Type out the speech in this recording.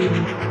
you.